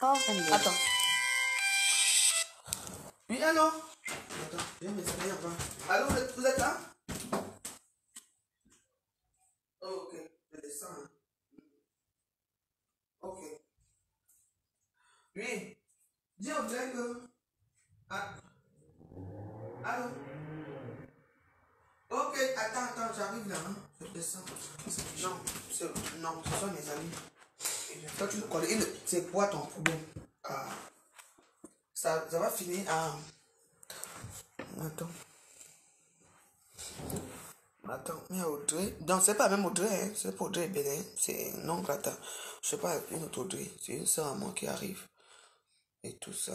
Attends. Oui, allô Attends, viens me servir un peu. Allô, vous êtes, vous êtes là? Oh, ok, je descends. hein. Ok. Oui. Dis au euh, Ah. Allô? Ok, attends, attends, j'arrive là. Hein. Je descends. Non, c'est- non, ce sont mes amis. Il- C'est quoi ton problème? Ah. Ça, ça va finir à. Attends. Attends, mais Audrey. Non, c'est pas même Audrey, hein. c'est pas Audrey Bénin. C'est non attends. Je sais pas, une autre Audrey. C'est une soeur à moi qui arrive. Et tout ça.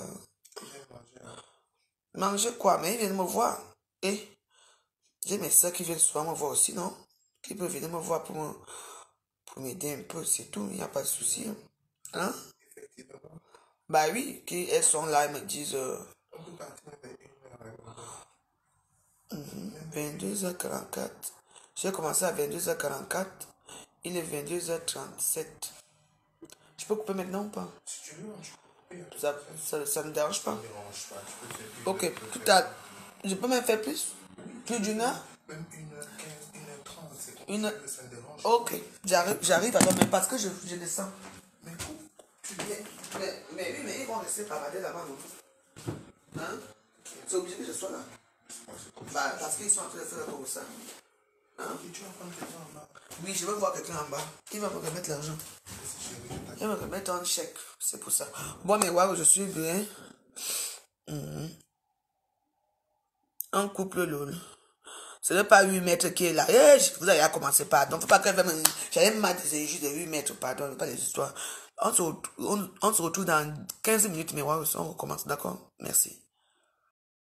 Manger quoi? Mais ils viennent me voir. Et j'ai mes soeurs qui viennent souvent me voir aussi, non? Qui peuvent venir me voir pour me m'aider un peu, c'est tout, il n'y a pas de souci. Hein? Hein? Bah oui, elles sont là, elles me disent euh, On peut partir avec une heure. hein. mhm, 22h44. J'ai commencé à 22h44, il est 22h37. Je peux couper maintenant ou pas? Si tu veux, ça, ça, ça ne dérange pas. Ok, tout à... Je peux même faire plus? Plus d'une heure? Même une heure 15, une heure 30, c'est comme Une ça dérange Ok, j'arrive, j'arrive alors, mais parce que je, je descends. Mais coupe. Mais, mais, mais oui, mais ils vont rester paradés là-bas, non? Hein? C'est obligé que je sois là. Bah, parce qu'ils sont en train de faire comme ça. Hein? Et tu vas prendre quelqu'un en bas. Oui, je veux voir quelqu'un en bas. Il va me remettre l'argent? Il va me remettre un chèque. C'est pour ça. Bon, mais waouh, je suis bien. Mhm. Un couple lol. Ce n'est pas 8 mètres qui est là. Eh, vous avez commencé par. Donc, faut pas qu'elle me. J'avais mal des juste de 8 mètres, pardon, pas des histoires. On se, on, on se retrouve dans 15 minutes, mais on recommence, d'accord? Merci.